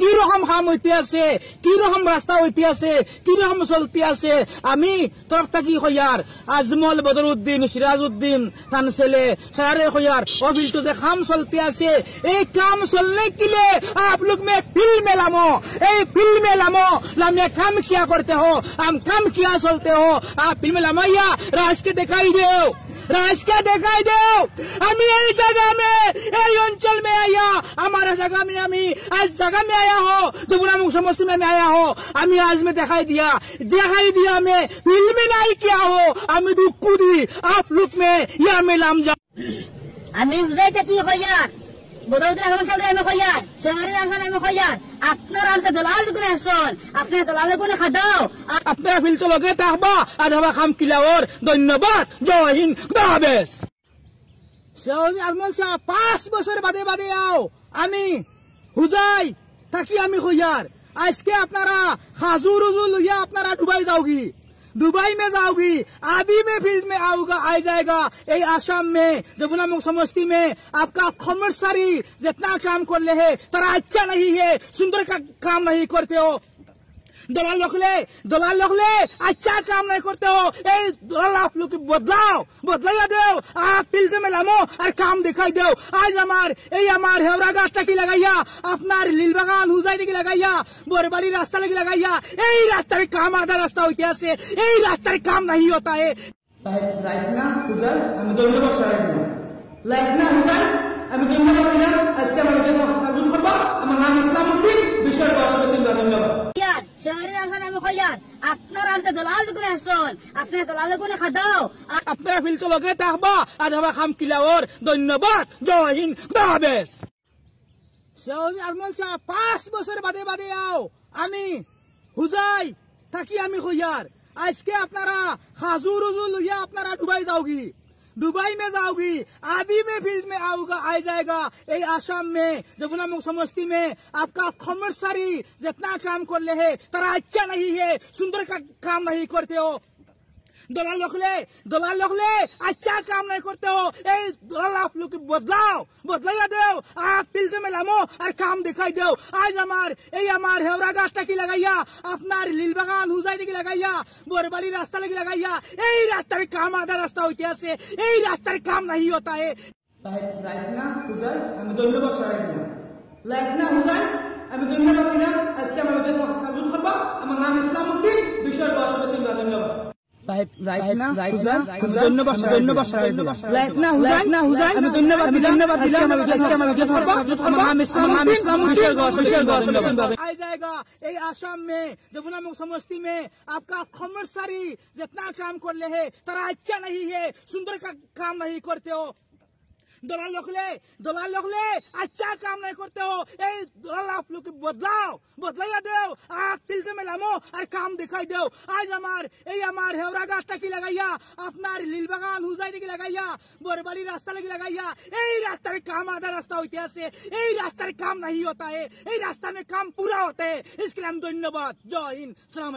কি রকম কাম হইতে আছে কি রকম রাস্তা হইতে আছে কি রকম চলতে আছে আমি তোর থাকি হইয়ার আজমল বদরুদ্দিন সিরাজউদ্দিন তান ছেলে সারে হইয়ার ও বিলটো যে কাম চলতে আছে এই কাম চলনে কিলে आप लोग में फिल्म में लामो ए फिल्म में लामो लामे काम किया करते हो हम काम किया चलते हो आप फिल्म में लामाइया राज के दिखाई दो राज के दिखाई दो আমি এই জায়গা में এই অঞ্চল में आया हमारा जगह में আমি आज जगह में आया हो दुबरा मुख समस्ती में मैं आया हो আমি आज में दिखाई दिया दिखाई दिया मैं फिल्म में नहीं किया हो আমি दुख दी आप लोग में या मैं लाम जा আমি হুজাই থাকি হইয়ার বদৌদ্রা এখন সামনে আমি হইয়ার শহরে এখন আমি হইয়ার আপনার আর দলাল গুনে আসন আপনি দলাল গুনে খাদাও আপনারা ফিল্টো লগে থাকবা আর আমার খাম কিলাওর। ধন্যবাদ। জয় হিন্দ। খুদা হাফেজ। আলমল শাহ পাঁচ বছর বাদে বাদে আও। আমি হুজাই থাকি আমি হইয়ার আজকে আপনারা হাজুর উজুর লইয়া আপনারা ডুবাই যাওগি। दुबई में जाओगी अभी में फ़ील्ड में आओगा आ जाएगा। यही आसाम में, जमुना मुख समस्ती में। आपका खमर सारी जितना काम कर ले है तरह अच्छा नहीं है, सुंदर का काम नहीं करते हो। दलाल लोखले दलाल लोखले अच्छा काम नहीं करते हो ए दलाल आप लोग बदलाओ बदलाइया दो आप फिल्ड में लामो और काम दिखाई दो आज हमार এই আমার হেওরা গাছটা কি লাগাইয়া আপনার লীলবাগান হুজাইটি কি লাগাইয়া বরবাড়ি রাস্তা লাগি লাগাইয়া এই রাস্তার কাম আধা রাস্তা হইতে আছে এই রাস্তার কাম নাহি হতা হে লাইট না হুজার আমি ধন্যবাদ সরাই দিলাম লাইট না হুজার আমি ধন্যবাদ দিলাম আজকে আমার আমি আপনার আর দলাল গুনে আসন আপনি দলাল গুনে খাদাও আপনারা ফিল্টো লগে থাকবা আর আমার খাম কিলাওর ধন্যবাদ। জয় হিন্দ খুদা হাফেজ। আলমল শাহ পাঁচ বছর বাদে বাদে আও। আমি হুজাই থাকি আমি হইয়ার। আজকে আপনারা হাজুর উজুর লইয়া আপনারা ডুবাই যাওগি। दुबई में जाओगी अभी में फ़ील्ड में आओगा आ जाएगा। ये आसाम में, जमुना मुख समस्ती में। आपका खमर सारी, जितना काम कर ले है तरह अच्छा नहीं है, सुंदर का काम नहीं करते हो। दलाल लोकले दलाल लोकले अच्छा काम नहीं करते हो ए दलाल आप लोग बदलाओ बदलाइया देव आप फ़ील्ड में लामो और काम दिखाई दे आज हमार ए हमार हेवरा गास्ता की लगाइया अपना लील बगान हुजाई की लगाइया बोरबली रास्ता लगी लगाइया ए रास्ता में काम आधा रास्ता होते ऐसे यही रास्ता काम नहीं होता है लाइटना हुजाई हम दोनों बस लाइटना हुजाई जाएगा ये आसाम में जमुना मुख समस्ती में आपका खमर सारी जितना काम कर ले है तरह अच्छा नहीं है सुंदर का काम नहीं करते हो दलाल लोग ले दलाल लोग ले अच्छा काम नहीं करते हो ए दलाल आप लोग बदलाओ बदलाइया देव आप फिल्ड में लामो और काम दिखाई दे आज हमार ए हमार हेवरा रास्ता की लगाइया अपना लील बगान हुजाई की लगाइया बोरबली रास्ता लगी लगाइया ए रास्ता में काम आधा रास्ता होते से यही रास्ता में काम नहीं होता है यही रास्ता में काम पूरा होता है इसके लिए हम धन्यवाद जय हिंद सलाम